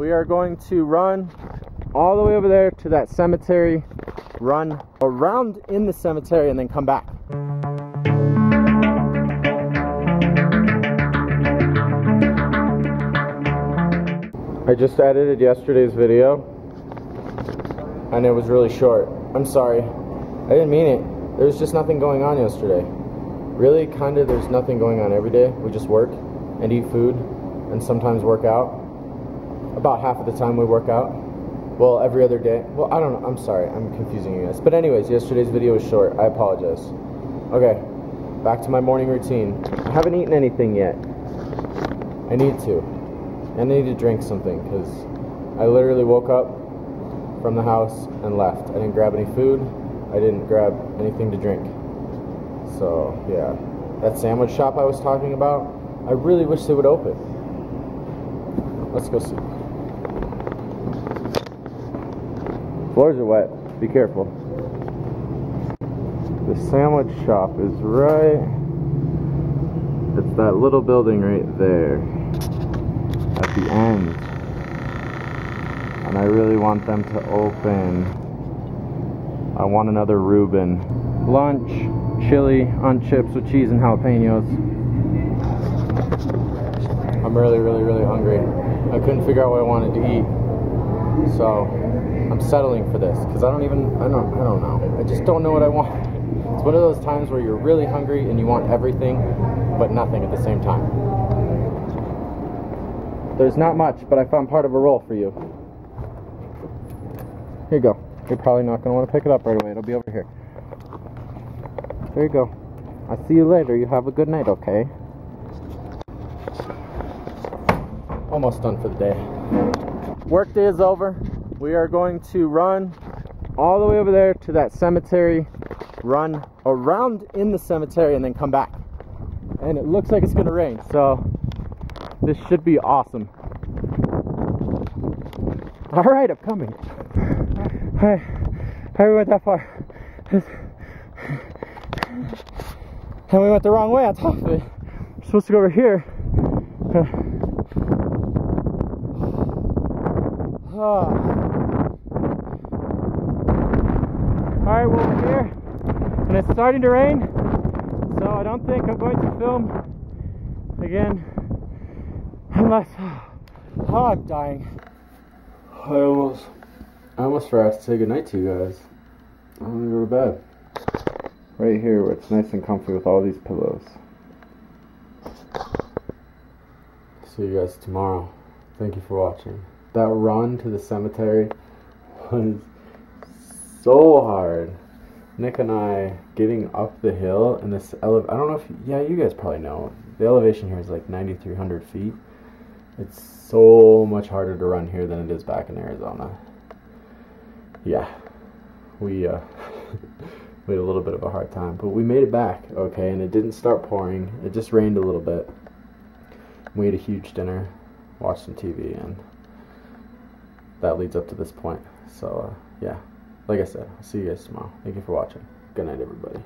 We are going to run all the way over there to that cemetery, run around in the cemetery, and then come back. I just edited yesterday's video and it was really short. I'm sorry. I didn't mean it. There was just nothing going on yesterday. Really, kind of, there's nothing going on every day. We just work and eat food and sometimes work out. About half of the time we work out. Well, every other day. Well, I don't know. I'm sorry. I'm confusing you guys. But, anyways, yesterday's video was short. I apologize. Okay, back to my morning routine. I haven't eaten anything yet. I need to. I need to drink something because I literally woke up from the house and left. I didn't grab any food. I didn't grab anything to drink. So, yeah. That sandwich shop I was talking about, I really wish they would open. Let's go see. Floors are wet. Be careful. The sandwich shop is right. It's that little building right there at the end. And I really want them to open. I want another Reuben. Lunch, chili on chips with cheese and jalapenos. I'm really, really, really hungry. I couldn't figure out what I wanted to eat. So I'm settling for this because I don't even I don't I don't know. I just don't know what I want. It's one of those times where you're really hungry and you want everything but nothing at the same time. There's not much, but I found part of a roll for you. Here you go. You're probably not going to want to pick it up right away. It'll be over here. There you go. I'll see you later. You have a good night, okay? Almost done for the day. Work day is over. We are going to run all the way over there to that cemetery, run around in the cemetery, and then come back. And it looks like it's to rain, so this should be awesome. All right, I'm coming. Hey, we went that far. And we went the wrong way on top of it. We're supposed to go over here. All ah. Right, well, we're here, and it's starting to rain, so I don't think I'm going to film again unless oh, I'm dying. I almost I almost forgot to say goodnight to you guys. I'm gonna go to bed. Right here where it's nice and comfy with all these pillows. See you guys tomorrow. Thank you for watching. That run to the cemetery was so hard. Nick and I getting up the hill and this ele- I don't know if yeah you guys probably know the elevation here is like 9,300 feet it's so much harder to run here than it is back in Arizona. Yeah, we uh, we had a little bit of a hard time, but we made it back, okay, and it didn't start pouring. It just rained a little bit. We ate a huge dinner, watched some TV, and that leads up to this point. So, uh, yeah, like I said, I'll see you guys tomorrow. Thank you for watching. Good night, everybody.